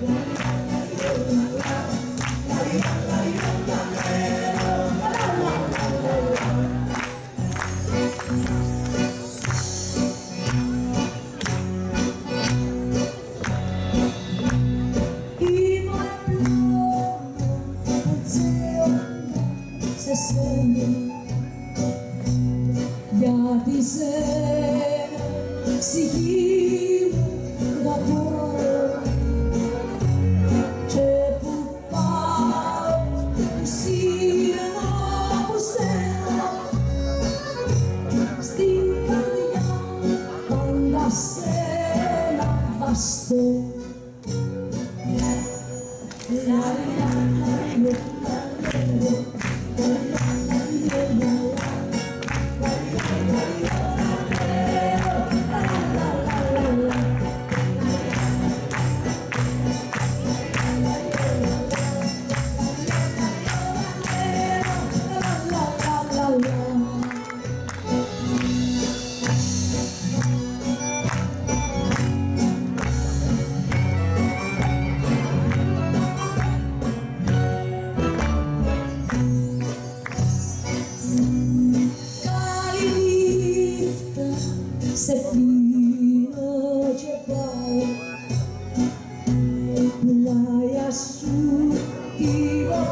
Yeah.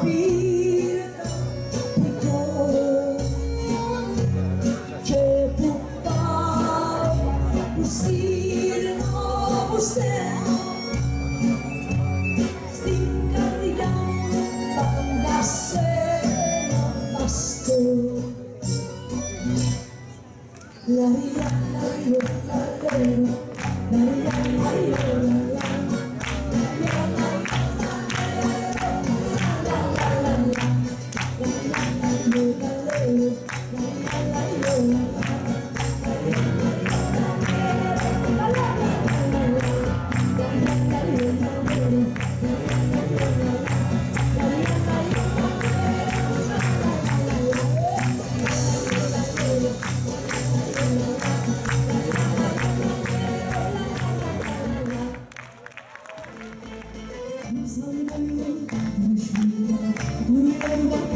be. remember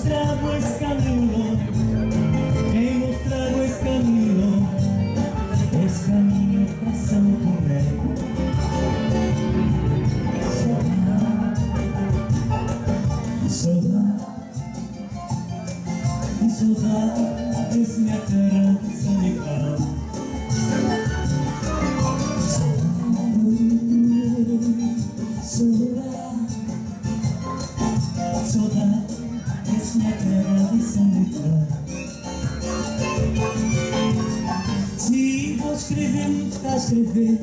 mostrar mais a escrever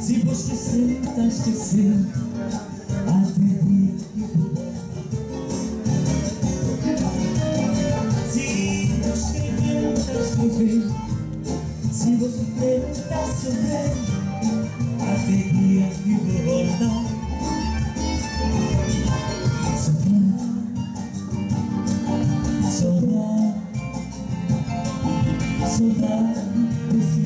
Se você senta tá a esquecer Se você escrever, tá a escrever Se vou sofrer, tá a sofrer Até dia que vou voltar Saudade, saudade, saudade